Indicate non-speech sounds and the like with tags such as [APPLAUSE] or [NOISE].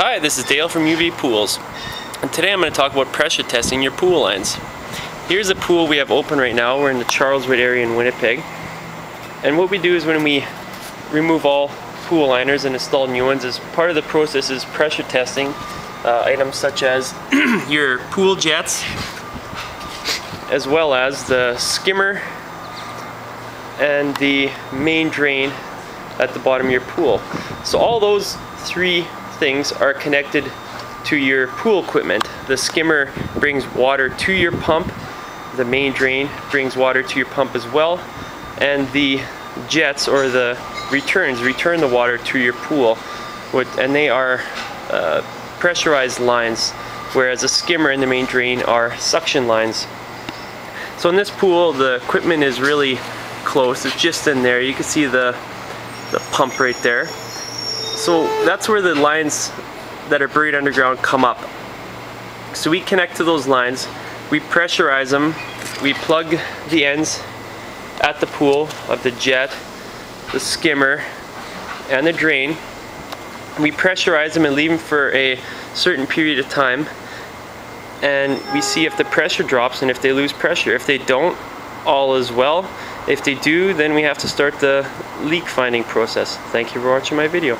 Hi, this is Dale from UV Pools. And today I'm going to talk about pressure testing your pool lines. Here's a pool we have open right now. We're in the Charleswood area in Winnipeg. And what we do is when we remove all pool liners and install new ones is part of the process is pressure testing uh, items such as [CLEARS THROAT] your pool jets as well as the skimmer and the main drain at the bottom of your pool. So all those three things are connected to your pool equipment. The skimmer brings water to your pump, the main drain brings water to your pump as well, and the jets or the returns return the water to your pool. And they are uh, pressurized lines, whereas the skimmer and the main drain are suction lines. So in this pool, the equipment is really close. It's just in there. You can see the, the pump right there. So that's where the lines that are buried underground come up. So we connect to those lines, we pressurize them, we plug the ends at the pool of the jet, the skimmer, and the drain. We pressurize them and leave them for a certain period of time and we see if the pressure drops and if they lose pressure. If they don't, all is well. If they do, then we have to start the leak finding process. Thank you for watching my video.